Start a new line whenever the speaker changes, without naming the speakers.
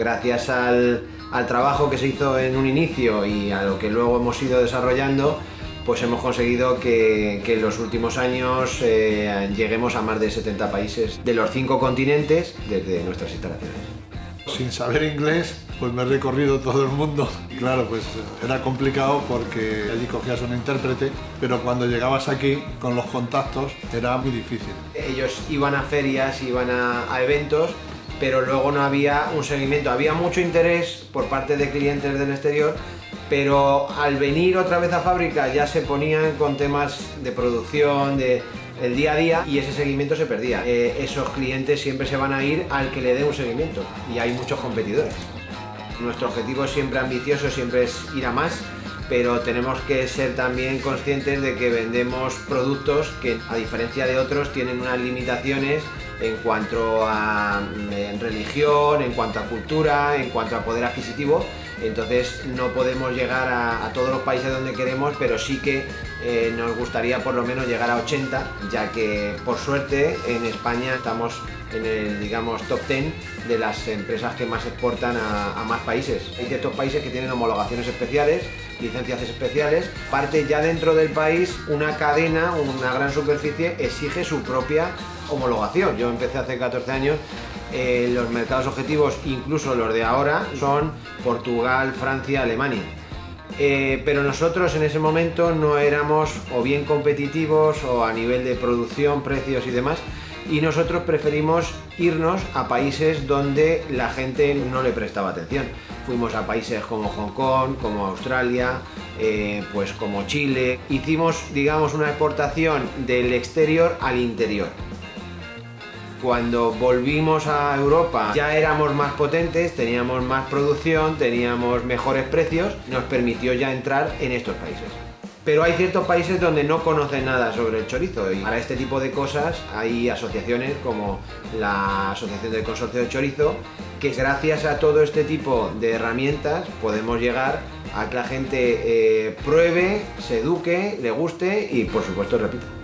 gracias al, trabajo que se hizo en un inicio y a lo que luego hemos ido desarrollando, pues hemos conseguido que, en los últimos años eh, lleguemos a más de 70 países de los cinco continentes desde nuestras instalaciones.
Sin saber inglés, pues me he recorrido todo el mundo. Claro, pues era complicado porque allí cogías un intérprete, pero cuando llegabas aquí con los contactos era muy difícil.
Ellos iban a ferias, iban a, a eventos, pero luego no había un seguimiento. Había mucho interés por parte de clientes del exterior, pero al venir otra vez a fábrica ya se ponían con temas de producción, de el día a día y ese seguimiento se perdía. Eh, esos clientes siempre se van a ir al que le dé un seguimiento y hay muchos competidores. Nuestro objetivo es siempre ambicioso, siempre es ir a más, pero tenemos que ser también conscientes de que vendemos productos que a diferencia de otros tienen unas limitaciones en cuanto a religión, en cuanto a cultura, en cuanto a poder adquisitivo entonces no podemos llegar a, todos los países donde queremos, pero sí que eh, nos gustaría por lo menos llegar a 80, ya que por suerte en España estamos en el digamos top 10 de las empresas que más exportan a, más países. Hay ciertos países que tienen homologaciones especiales, licencias especiales. Parte ya dentro del país una cadena, una gran superficie exige su propia homologación. Yo empecé hace 14 años eh, los mercados objetivos, incluso los de ahora, son Portugal, Francia, Alemania. Eh, pero nosotros en ese momento no éramos o bien competitivos o a nivel de producción, precios y demás, y nosotros preferimos irnos a países donde la gente no le prestaba atención. Fuimos a países como Hong Kong, como Australia, eh, pues como Chile. Hicimos, digamos, una exportación del exterior al interior. Cuando volvimos a Europa ya éramos más potentes, teníamos más producción, teníamos mejores precios, nos permitió ya entrar en estos países. Pero hay ciertos países donde no conocen nada sobre el chorizo y para este tipo de cosas hay asociaciones como la Asociación del Consorcio de Chorizo que gracias a todo este tipo de herramientas podemos llegar a que la gente eh, pruebe, se eduque, le guste y por supuesto repita.